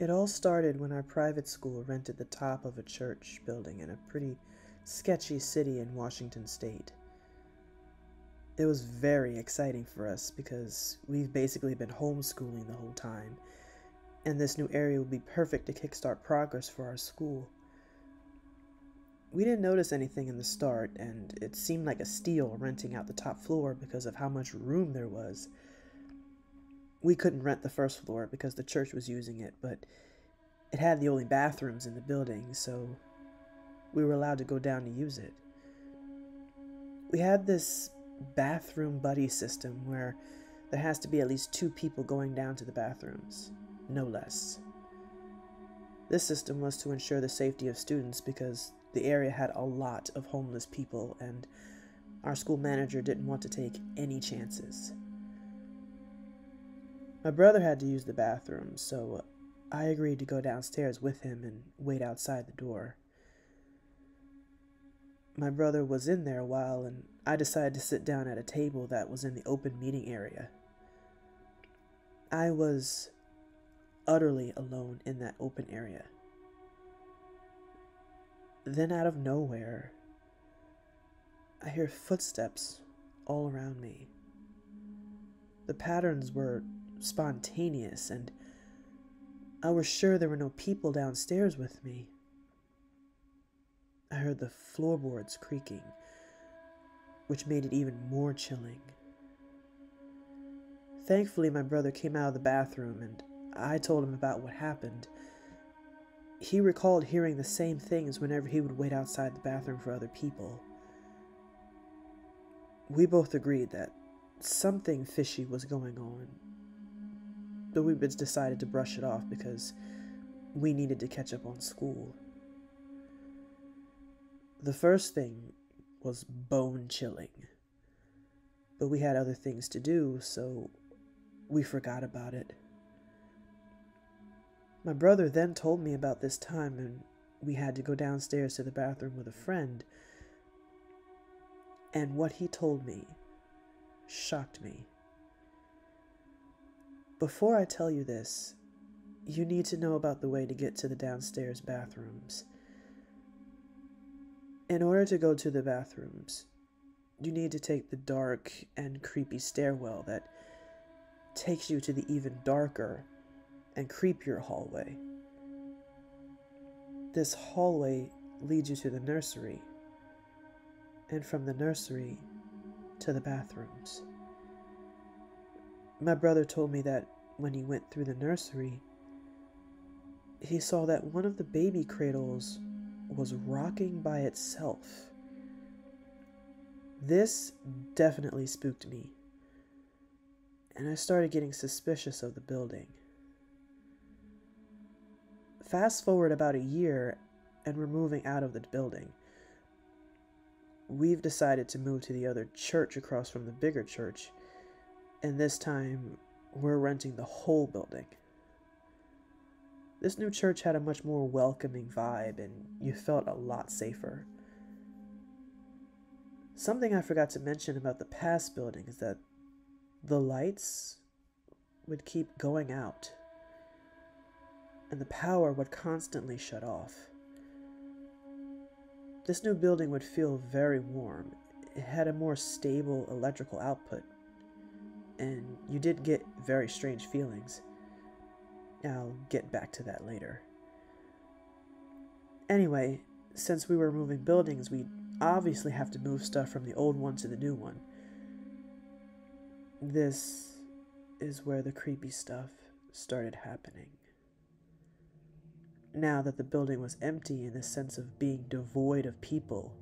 It all started when our private school rented the top of a church building in a pretty sketchy city in Washington state. It was very exciting for us because we've basically been homeschooling the whole time, and this new area would be perfect to kickstart progress for our school. We didn't notice anything in the start, and it seemed like a steal renting out the top floor because of how much room there was. We couldn't rent the first floor because the church was using it, but it had the only bathrooms in the building, so we were allowed to go down to use it. We had this bathroom buddy system where there has to be at least two people going down to the bathrooms, no less. This system was to ensure the safety of students because the area had a lot of homeless people, and our school manager didn't want to take any chances. My brother had to use the bathroom, so I agreed to go downstairs with him and wait outside the door. My brother was in there a while, and I decided to sit down at a table that was in the open meeting area. I was utterly alone in that open area. Then, out of nowhere, I hear footsteps all around me. The patterns were spontaneous, and I was sure there were no people downstairs with me. I heard the floorboards creaking, which made it even more chilling. Thankfully, my brother came out of the bathroom and I told him about what happened he recalled hearing the same things whenever he would wait outside the bathroom for other people. We both agreed that something fishy was going on, but we decided to brush it off because we needed to catch up on school. The first thing was bone chilling, but we had other things to do, so we forgot about it. My brother then told me about this time, and we had to go downstairs to the bathroom with a friend. And what he told me shocked me. Before I tell you this, you need to know about the way to get to the downstairs bathrooms. In order to go to the bathrooms, you need to take the dark and creepy stairwell that takes you to the even darker and creepier hallway. This hallway leads you to the nursery, and from the nursery to the bathrooms. My brother told me that when he went through the nursery, he saw that one of the baby cradles was rocking by itself. This definitely spooked me, and I started getting suspicious of the building. Fast forward about a year, and we're moving out of the building. We've decided to move to the other church across from the bigger church, and this time we're renting the whole building. This new church had a much more welcoming vibe, and you felt a lot safer. Something I forgot to mention about the past building is that the lights would keep going out and the power would constantly shut off. This new building would feel very warm. It had a more stable electrical output, and you did get very strange feelings. I'll get back to that later. Anyway, since we were moving buildings, we obviously have to move stuff from the old one to the new one. This is where the creepy stuff started happening now that the building was empty in the sense of being devoid of people,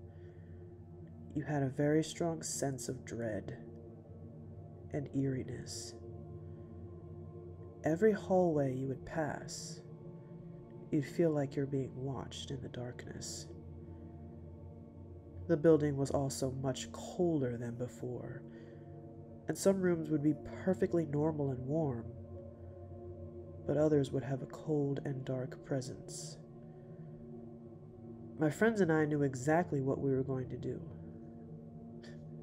you had a very strong sense of dread and eeriness. Every hallway you would pass, you'd feel like you're being watched in the darkness. The building was also much colder than before, and some rooms would be perfectly normal and warm but others would have a cold and dark presence. My friends and I knew exactly what we were going to do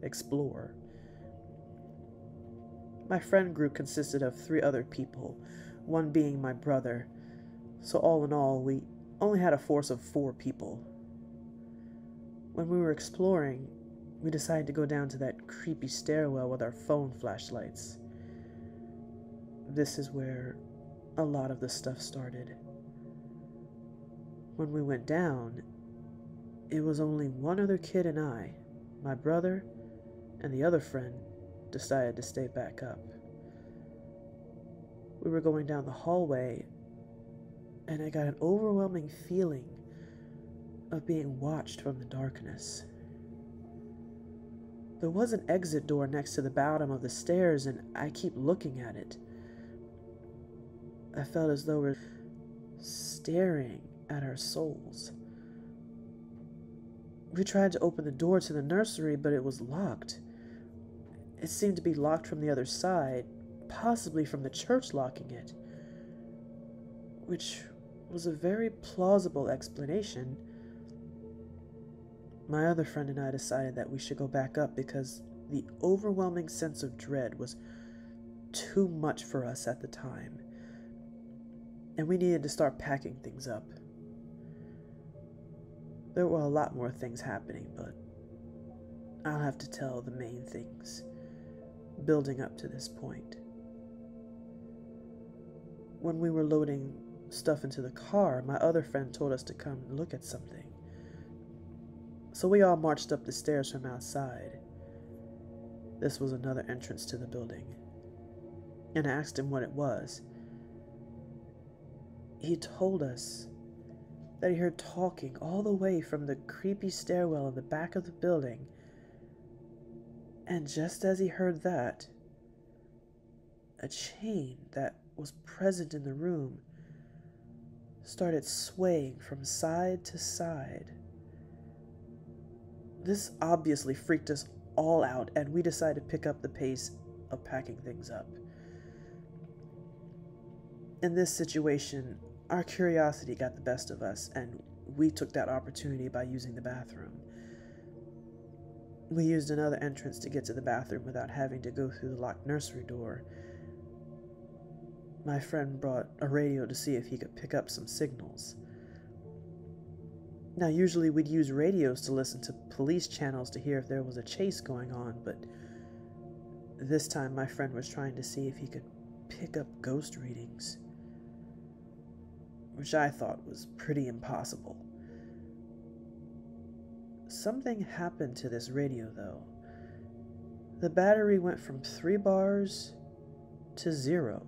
explore. My friend group consisted of three other people, one being my brother, So, all in all, we only had a force of four people. When we were exploring, we decided to go down to that creepy stairwell with our phone flashlights. This is where a lot of the stuff started. When we went down, it was only one other kid and I, my brother, and the other friend decided to stay back up. We were going down the hallway, and I got an overwhelming feeling of being watched from the darkness. There was an exit door next to the bottom of the stairs, and I keep looking at it. I felt as though we we're staring at our souls. We tried to open the door to the nursery, but it was locked. It seemed to be locked from the other side, possibly from the church locking it, which was a very plausible explanation. My other friend and I decided that we should go back up because the overwhelming sense of dread was too much for us at the time, and we needed to start packing things up. There were a lot more things happening, but I'll have to tell the main things building up to this point. When we were loading stuff into the car, my other friend told us to come look at something. So we all marched up the stairs from outside. This was another entrance to the building. And I asked him what it was. He told us that he heard talking all the way from the creepy stairwell in the back of the building. And just as he heard that, a chain that was present in the room started swaying from side to side. This obviously freaked us all out, and we decided to pick up the pace of packing things up. In this situation, our curiosity got the best of us, and we took that opportunity by using the bathroom. We used another entrance to get to the bathroom without having to go through the locked nursery door. My friend brought a radio to see if he could pick up some signals. Now, usually we'd use radios to listen to police channels to hear if there was a chase going on, but this time my friend was trying to see if he could pick up ghost readings which I thought was pretty impossible. Something happened to this radio, though. The battery went from three bars to zero.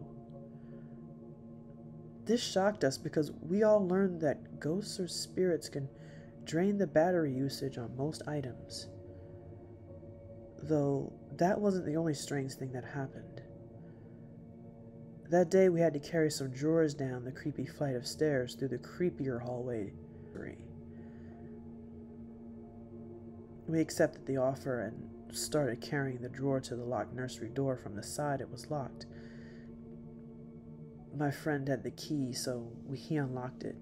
This shocked us because we all learned that ghosts or spirits can drain the battery usage on most items. Though that wasn't the only strange thing that happened. That day we had to carry some drawers down the creepy flight of stairs through the creepier hallway. We accepted the offer and started carrying the drawer to the locked nursery door from the side it was locked. My friend had the key, so he unlocked it.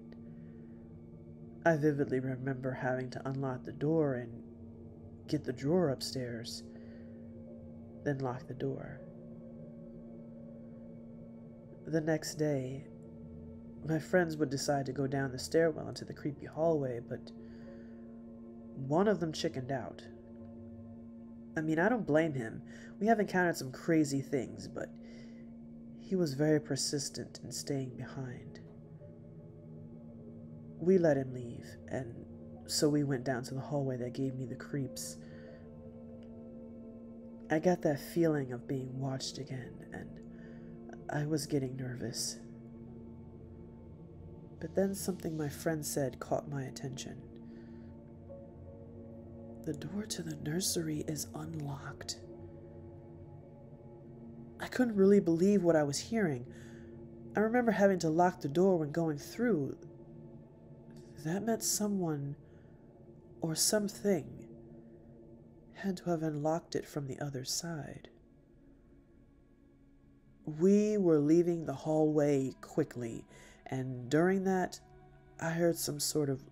I vividly remember having to unlock the door and get the drawer upstairs, then lock the door. The next day, my friends would decide to go down the stairwell into the creepy hallway, but one of them chickened out. I mean, I don't blame him. We have encountered some crazy things, but he was very persistent in staying behind. We let him leave, and so we went down to the hallway that gave me the creeps. I got that feeling of being watched again, and I was getting nervous. But then something my friend said caught my attention. The door to the nursery is unlocked. I couldn't really believe what I was hearing. I remember having to lock the door when going through. That meant someone or something had to have unlocked it from the other side. We were leaving the hallway quickly, and during that, I heard some sort of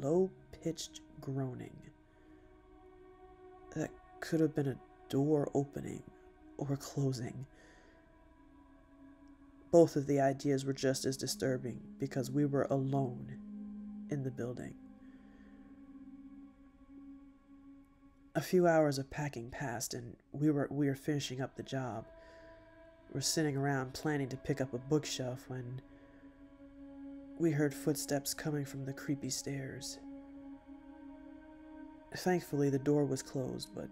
low pitched groaning. That could have been a door opening or closing. both of the ideas were just as disturbing because we were alone in the building. A few hours of packing passed, and we were we were finishing up the job. We're sitting around planning to pick up a bookshelf when we heard footsteps coming from the creepy stairs. Thankfully, the door was closed, but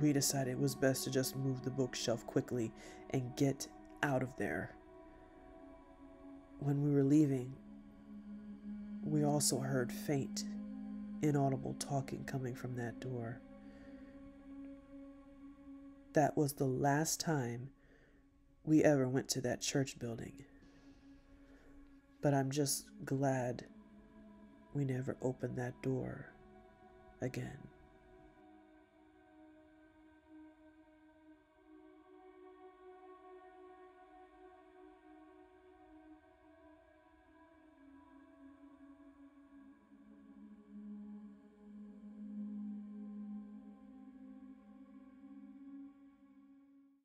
we decided it was best to just move the bookshelf quickly and get out of there. When we were leaving, we also heard faint, inaudible talking coming from that door. That was the last time we ever went to that church building. But I'm just glad we never opened that door again.